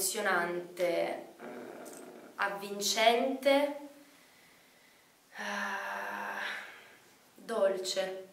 emozionante, eh, avvincente, eh, dolce.